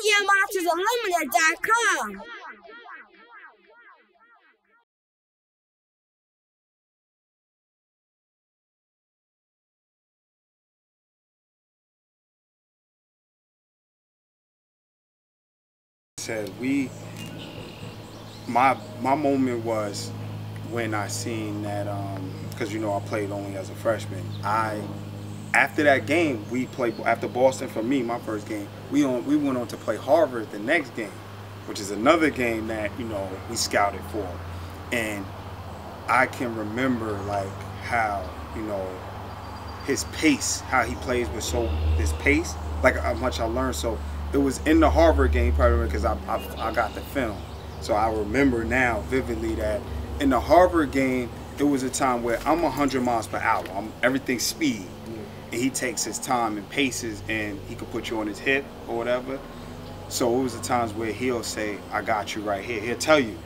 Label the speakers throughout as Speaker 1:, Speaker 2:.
Speaker 1: MediaMastersUnlimited.com.
Speaker 2: said we my my moment was when I seen that um because you know I played only as a freshman. I after that game we played after Boston for me my first game we on we went on to play Harvard the next game, which is another game that you know we scouted for, and I can remember like how you know his pace how he plays with so his pace like how much I learned so it was in the Harvard game probably because I, I, I got the film. So I remember now vividly that in the Harvard game, it was a time where I'm 100 miles per hour. I'm everything speed, and he takes his time and paces, and he could put you on his hip or whatever. So it was the times where he'll say, "I got you right here." He'll tell you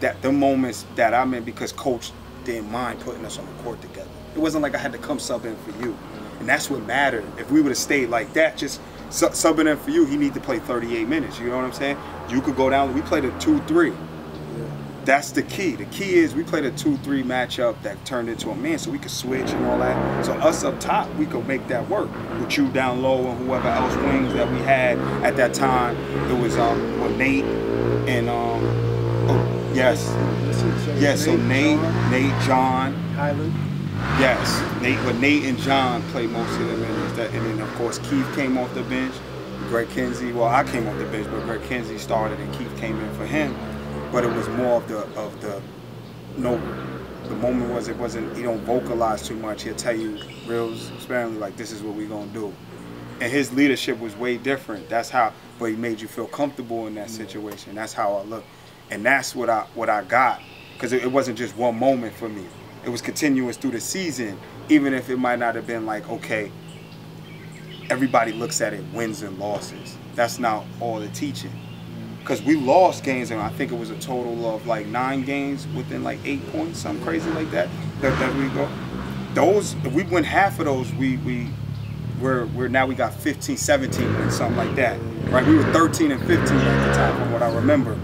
Speaker 2: that the moments that I'm in because coach didn't mind putting us on the court together. It wasn't like I had to come sub in for you, and that's what mattered. If we would have stayed like that, just su- subbing in for you, he need to play 38 minutes. You know what I'm saying? You could go down. We played a two-three. That's the key. The key is we played a two-three matchup that turned into a man, so we could switch and all that. So us up top, we could make that work with you down low and whoever else wings that we had at that time. It was um Nate and um oh yes yes so Nate Nate John
Speaker 3: Highland.
Speaker 2: Yes, Nate, but Nate and John played most of the minutes. That, and then of course Keith came off the bench. Greg Kinsey, well I came off the bench, but Greg Kinsey started and Keith came in for him. But it was more of the of the no. The moment was it wasn't he don't vocalize too much. He'll tell you real sparingly like this is what we're gonna do. And his leadership was way different. That's how, but he made you feel comfortable in that situation. That's how I look, and that's what I what I got because it, it wasn't just one moment for me it was continuous through the season, even if it might not have been like, okay, everybody looks at it wins and losses. That's not all the teaching. Because we lost games, and I think it was a total of like nine games within like eight points, something crazy like that. That, that we go. Those, if we win half of those, we we we're, we're now we got 15, 17 wins, something like that. Right? We were 13 and 15 at the time, from what I remember.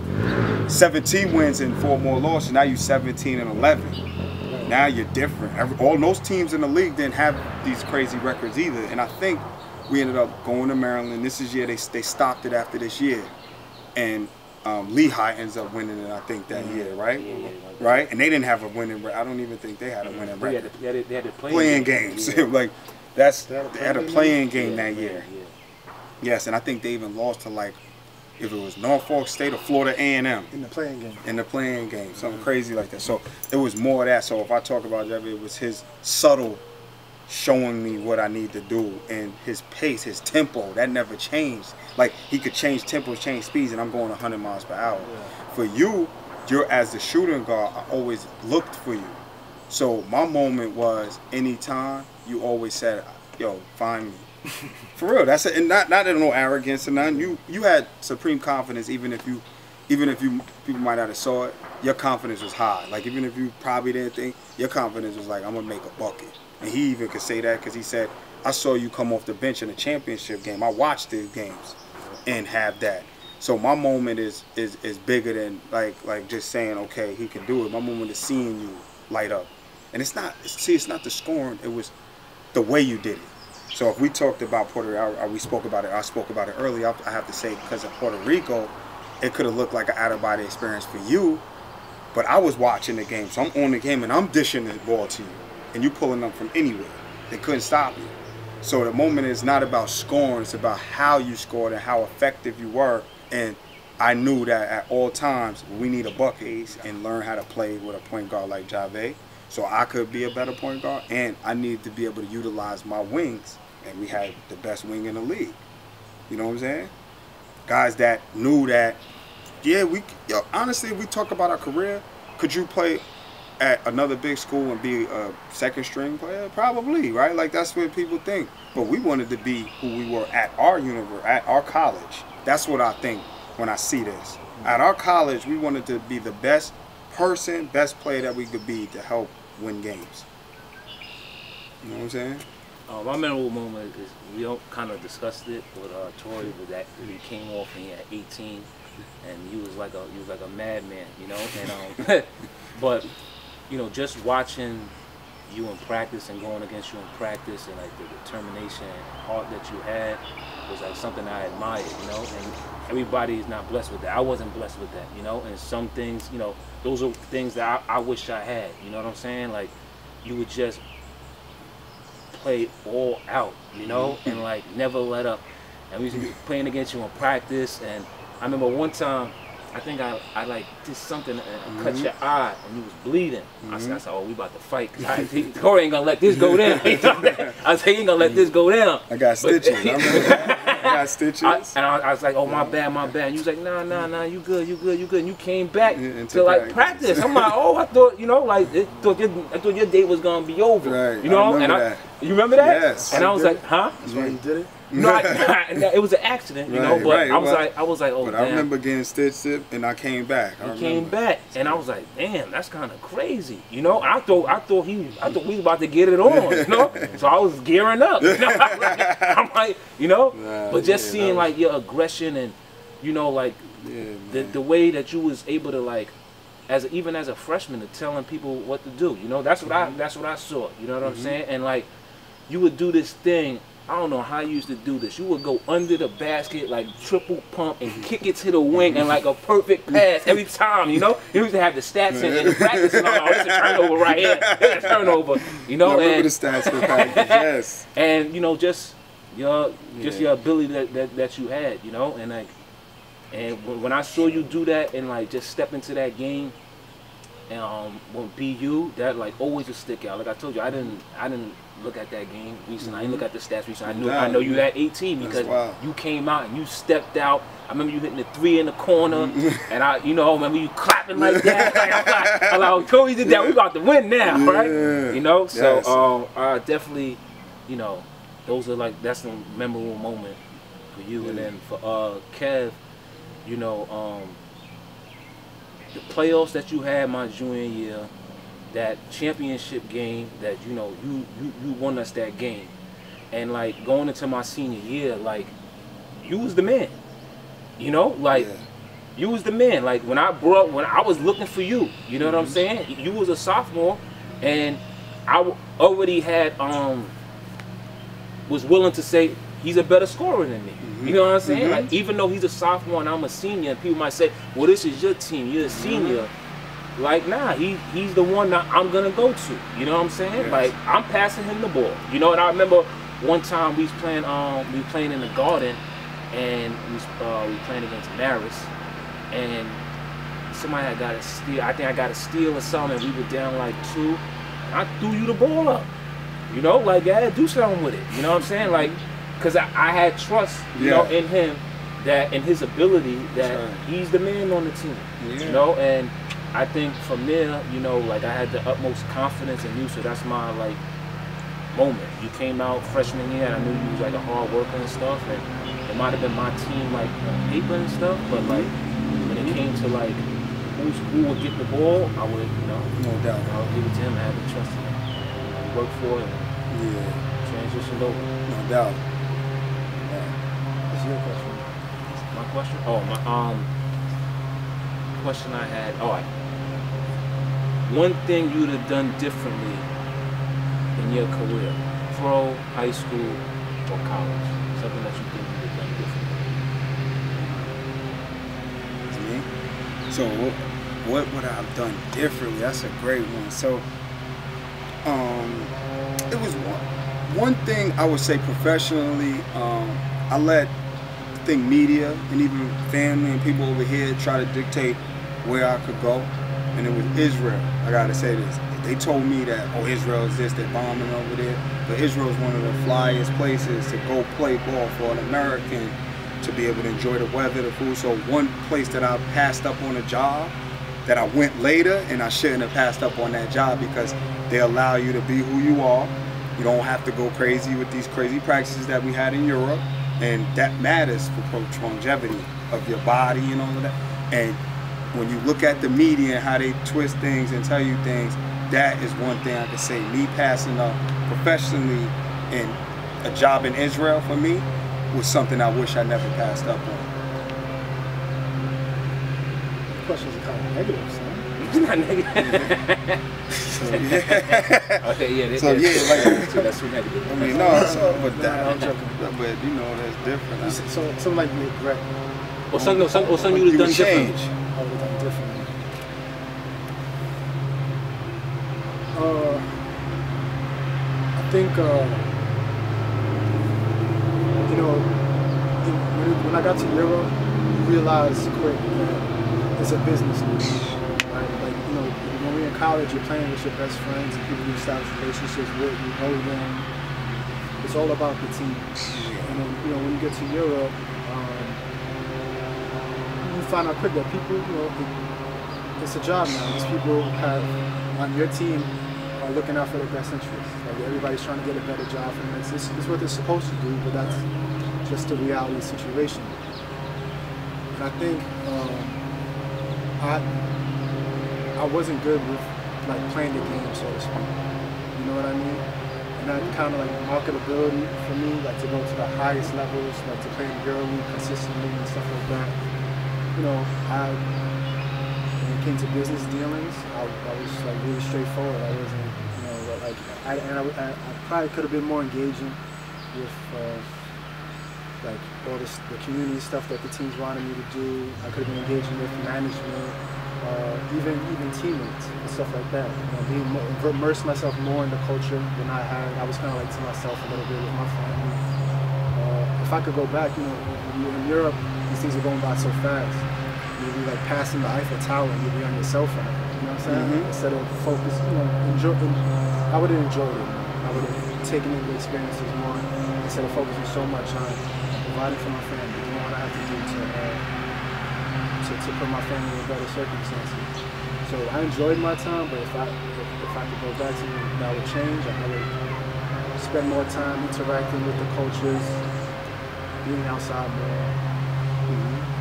Speaker 2: 17 wins and four more losses. Now you're 17 and 11 now you're different. Every, all those teams in the league didn't have these crazy records either. And I think we ended up going to Maryland. This is year they they stopped it after this year, and um, Lehigh ends up winning it. I think that mm-hmm. year, right? Right? And they didn't have a winning. record. I don't even think they had a mm-hmm. winning
Speaker 3: They had,
Speaker 2: record.
Speaker 3: to, they, had to, they had to play
Speaker 2: Playing games, like that's
Speaker 3: They had a
Speaker 2: they had a
Speaker 3: playing
Speaker 2: playing
Speaker 3: game?
Speaker 2: game that year. Yes, and I think they even lost to like if it was Norfolk State or Florida A and M
Speaker 4: in the playing game.
Speaker 2: in the playing game, something mm-hmm. crazy like that. So it was more of that. So if I talk about Jeff, it was his subtle showing me what I need to do and his pace, his tempo, that never changed. Like he could change tempos, change speeds, and I'm going 100 miles per hour. For you, you're as the shooting guard, I always looked for you. So my moment was anytime you always said, "Yo, find me." For real, that's it. And not not no arrogance or nothing. You you had supreme confidence, even if you, even if you people might not have saw it. Your confidence was high. Like even if you probably didn't think, your confidence was like, I'm gonna make a bucket. And he even could say that because he said, I saw you come off the bench in a championship game. I watched the games, and have that. So my moment is is is bigger than like like just saying, okay, he can do it. My moment is seeing you light up, and it's not see, it's not the scoring. It was the way you did it. So if we talked about Puerto Rico, we spoke about it. I spoke about it earlier. I have to say because of Puerto Rico, it could have looked like an out of body experience for you, but I was watching the game, so I'm on the game and I'm dishing the ball to you, and you're pulling them from anywhere. They couldn't stop you. So the moment is not about scoring; it's about how you scored and how effective you were. And I knew that at all times we need a buck ace and learn how to play with a point guard like Jave, so I could be a better point guard, and I needed to be able to utilize my wings. And we had the best wing in the league. You know what I'm saying? Guys that knew that. Yeah, we. Yo, honestly, we talk about our career, could you play at another big school and be a second string player? Probably, right? Like that's what people think. But we wanted to be who we were at our universe, at our college. That's what I think when I see this. At our college, we wanted to be the best person, best player that we could be to help win games. You know what I'm saying?
Speaker 1: Uh, my memorable moment is we don't kind of discussed it with uh, Torey, but that he came off and he had 18, and he was like a he was like a madman, you know. And um, but you know, just watching you in practice and going against you in practice and like the determination and heart that you had was like something I admired, you know. And everybody is not blessed with that. I wasn't blessed with that, you know. And some things, you know, those are things that I, I wish I had. You know what I'm saying? Like you would just play all out, you know, mm-hmm. and like never let up. And we used to be playing against you in practice. And I remember one time I think I, I like did something and mm-hmm. cut your eye and you was bleeding. Mm-hmm. I, said, I said, oh, we about to fight. I, he, Corey ain't gonna let this go down. I said, he ain't gonna let this go down.
Speaker 2: I got stitches. I got stitches. I,
Speaker 1: and I, I, was like, oh, my bad, my bad. And you was like, nah, nah, nah, you good, you good, you good. And you came back yeah, to like practice. I'm like, oh, I thought, you know, like, it, thought your, I thought your date was gonna be over.
Speaker 2: Right.
Speaker 1: You know?
Speaker 2: I
Speaker 1: and
Speaker 2: that.
Speaker 1: I, you remember that?
Speaker 2: Yes.
Speaker 1: And I, was like, huh?
Speaker 3: That's why you did it?
Speaker 1: No, I, it was an accident, you right, know. But right, I was well, like, I was like, oh,
Speaker 2: but
Speaker 1: damn.
Speaker 2: I remember getting stitched up, and I came back.
Speaker 1: I came back, and I was like, damn, that's kind of crazy, you know. I thought, I thought he, I thought we was about to get it on, you know. so I was gearing up. You know? I'm like, you know, nah, but just yeah, seeing like your aggression and, you know, like yeah, the the way that you was able to like as even as a freshman to telling people what to do. You know, that's what mm-hmm. I that's what I saw. You know what mm-hmm. I'm saying? And like you would do this thing I don't know how you used to do this. You would go under the basket like triple pump and kick it to the wing and like a perfect pass every time, you know? You used to have the stats in, the practice and all. Oh, it's a turnover right here. It's a turnover, you know?
Speaker 2: Remember and, the stats for practice, yes.
Speaker 1: And, you know, just your just yeah. your ability that, that, that you had, you know? And like, and when I saw you do that and like just step into that game, and um, when BU, that like always a stick out. Like I told you, I didn't, I didn't look at that game recently. Mm-hmm. I didn't look at the stats recently. I knew, I know you had 18 because you came out and you stepped out. I remember you hitting the three in the corner, mm-hmm. and I, you know, I remember you clapping like that. like, I'm like, I'm like, Cody did that. We about to win now, yeah. right? You know, so yes. um, I definitely, you know, those are like that's a memorable moment for you, yeah. and then for uh, Kev, you know. Um, the playoffs that you had my junior year, that championship game that you know you you, you won us that game, and like going into my senior year, like you was the man, you know, like. Yeah. You was the man. Like when I brought, when I was looking for you, you know mm-hmm. what I'm mm-hmm. saying? You was a sophomore, and I already had um was willing to say he's a better scorer than me. Mm-hmm. You know what I'm saying? Mm-hmm. Like even though he's a sophomore and I'm a senior, and people might say, "Well, this is your team. You're a mm-hmm. senior." Mm-hmm. Like, nah, he he's the one that I'm gonna go to. You know what I'm saying? Yes. Like I'm passing him the ball. You know, and I remember one time we was playing um we playing in the garden, and we uh, we playing against Marist, and somebody had got a steal. I think I got a steal or something. And we were down like two. I threw you the ball up. You know, like yeah, do something with it. You know what I'm saying? Like because I, I, had trust, you yeah. know, in him that in his ability that right. he's the man on the team. Yeah. You know, and I think from there, you know, like I had the utmost confidence in you, so that's my like moment. You came out freshman year, and I knew you was like a hard worker and stuff, and it might have been my team like on paper and stuff, but like when it came to like who's, who would get the ball, I would, you know,
Speaker 2: no doubt,
Speaker 1: I would give it to him. I had the trust in him. Work for it.
Speaker 2: Yeah.
Speaker 1: Transitioned over.
Speaker 2: No doubt
Speaker 3: your question?
Speaker 1: My question? Oh, my um question I had. Oh, I, one thing you'd have done differently in your career, pro, high school, or college. Something that you think you'd have done differently.
Speaker 2: Me? So what, what would I have done differently? That's a great one. So um, it was one one thing I would say professionally. Um, I let think media and even family and people over here try to dictate where I could go. And it was Israel. I gotta say this. They told me that, oh, Israel is this, they're bombing over there. But Israel is one of the flyest places to go play ball for an American to be able to enjoy the weather, the food. So one place that I passed up on a job that I went later and I shouldn't have passed up on that job because they allow you to be who you are. You don't have to go crazy with these crazy practices that we had in Europe and that matters for longevity of your body and all of that. And when you look at the media and how they twist things and tell you things, that is one thing I can say. Me passing up professionally and a job in Israel for me was something I wish I never passed up on.
Speaker 3: Questions are kind of negative, son.
Speaker 1: It's not negative.
Speaker 2: So yeah.
Speaker 1: okay, yeah,
Speaker 2: So, yeah, like-
Speaker 1: that's too, that's too negative.
Speaker 2: I mean, no, it's all but that.
Speaker 3: I'm joking.
Speaker 2: But you know, that's different.
Speaker 3: You said- So something like you regret
Speaker 1: Or something, or something, or something you
Speaker 2: You
Speaker 1: would
Speaker 2: would
Speaker 1: have done
Speaker 2: change.
Speaker 1: differently.
Speaker 3: I would have done differently. Uh, I think, uh, you know, when, I got to Europe, you realize quick that it's a business league. Right? Like, you know, we're college, you're playing with your best friends and people you establish relationships with, you know them. It's all about the team. And then, you know, when you get to Europe, um, you find out quick that people, you know, it, it's a job now. These people have on your team are looking out for their best interests. Like everybody's trying to get a better job for them. It's, it's, it's what they're supposed to do, but that's just the reality of the situation. And I think um, I I wasn't good with like playing the game, so to speak. You know what I mean? And that kind of like marketability for me, like to go to the highest levels, like to play in Euro League consistently and stuff like that. You know, I when it came to business dealings, I, I was like really straightforward. I wasn't, you know, like I and I, I, I probably could have been more engaging with. Uh, like all this, the community stuff that the teams wanted me to do. I could have been engaging with management, uh, even even teammates and stuff like that. You know, being more, immerse myself more in the culture than I had. I was kind of like to myself a little bit with my family. Uh, if I could go back, you know, when you're in Europe, these things are going by so fast. You'll be like passing the Eiffel Tower, and you'll be on your cell phone. You know what I'm saying?
Speaker 2: Mhm.
Speaker 3: Instead of focus, you know, enjoy. I would have enjoyed it. I would have taken in the experiences more instead of focusing so much on providing for my family, doing what I have to do to, uh, to, to put my family in better circumstances. So I enjoyed my time, but if I if, if I could go back to it, that would change. I would spend more time interacting with the cultures, being outside more,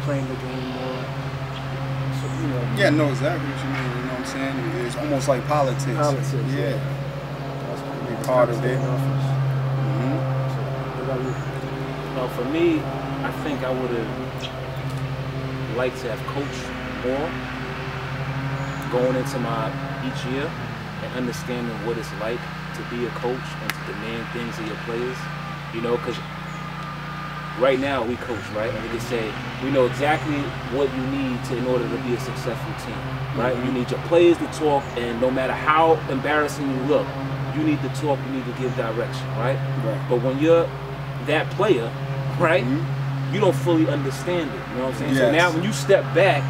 Speaker 3: playing the game more. So you know,
Speaker 2: Yeah, no, know exactly what you mean. You know what I'm saying? It's almost like politics.
Speaker 3: politics.
Speaker 2: Yeah.
Speaker 3: That's
Speaker 2: Be
Speaker 3: that's
Speaker 2: part
Speaker 3: kinda
Speaker 2: of it.
Speaker 3: office.
Speaker 2: hmm
Speaker 3: So, what about you?
Speaker 1: Well, for me, I think I would have liked to have coached more going into my each year and understanding what it's like to be a coach and to demand things of your players. You know, because right now we coach, right? And we can say we know exactly what you need to in order to be a successful team, right? You need your players to talk, and no matter how embarrassing you look, you need to talk. You need to give direction, right?
Speaker 2: Right.
Speaker 1: But when you're that player, right,
Speaker 2: Mhm.
Speaker 1: You don't fully understand it. You know what I'm saying? So now when you step back,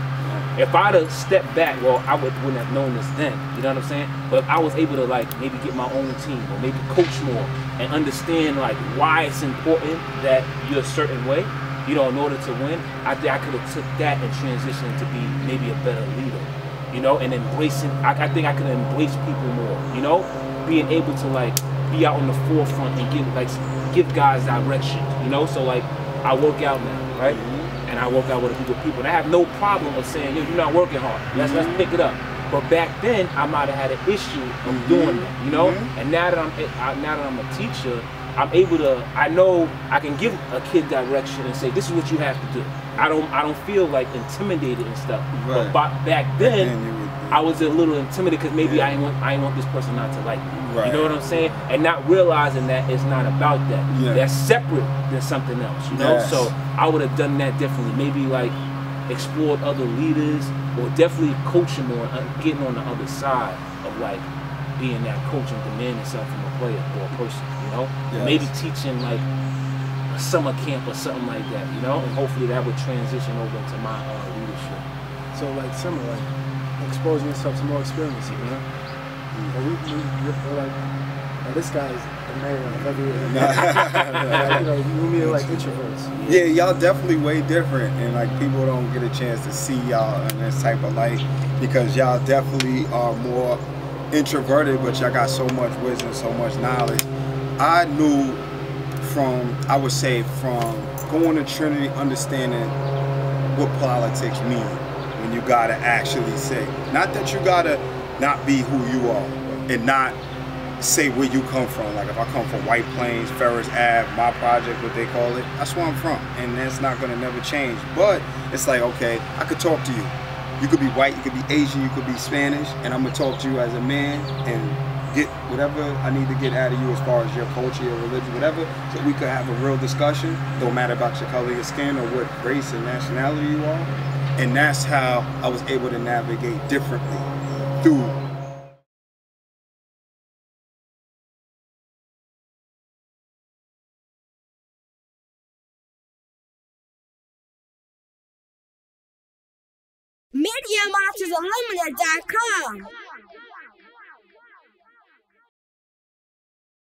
Speaker 1: if I'd have stepped back, well, I would, wouldn't have known this then. You know what I'm saying? But if I was able to like maybe get my own team or maybe coach more and understand like why it's important that you're a certain way, you know, in order to win, I think I could have took that and transitioned to be maybe a better leader. You know, and embracing. I, I think I could embrace people more. You know, being able to like be out on the forefront and give like give guys direction. You know, so like I work out now, right? And I work out with a group of people. And I have no problem of saying, yo, you're not working hard. Let's let's pick it up. But back then, I might have had an issue of
Speaker 2: Mhm.
Speaker 1: doing that, you know.
Speaker 2: Mhm.
Speaker 1: And now that I'm now that I'm a teacher, I'm able to. I know I can give a kid direction and say, this is what you have to do. I don't I don't feel like intimidated and stuff.
Speaker 2: Right.
Speaker 1: But ba- back then,
Speaker 2: Then you would-
Speaker 1: I was a little intimidated because maybe
Speaker 2: Yeah.
Speaker 1: I ain't want I ain't want this person not to like me.
Speaker 2: Right.
Speaker 1: You know what I'm saying? And not realizing that it's not about that.
Speaker 2: Yeah.
Speaker 1: That's separate than something else. You know.
Speaker 2: Yes.
Speaker 1: So I would have done that differently. Maybe like explored other leaders or definitely coaching more, uh, getting on the other side of like being that coach and demanding something from a player or a person. You know.
Speaker 2: Yes.
Speaker 1: Maybe teaching like a summer camp or something like that. You know. And hopefully that would transition over into my uh, leadership.
Speaker 3: So like similar, like exposing yourself to more experiences, you know. But we, we, we're like, now this guy is the mayor of everywhere. like, you know, you and me are like introverts.
Speaker 2: Yeah, y'all definitely way different, and like people don't get a chance to see y'all in this type of light because y'all definitely are more introverted, but y'all got so much wisdom, so much knowledge. I knew from, I would say, from going to Trinity, understanding what politics mean when you gotta actually say, not that you gotta not be who you are and not say where you come from. Like if I come from White Plains, Ferris Ave, my project, what they call it, that's where I'm from, and that's not gonna never change. But it's like okay, I could talk to you. You could be white, you could be Asian, you could be Spanish, and I'm gonna talk to you as a man and get whatever I need to get out of you as far as your culture, your religion, whatever, so we could have a real discussion. Don't matter about your color, your skin, or what race and nationality you are. And that's how I was able to navigate differently through
Speaker 4: MediaMarketsUnlimited.com.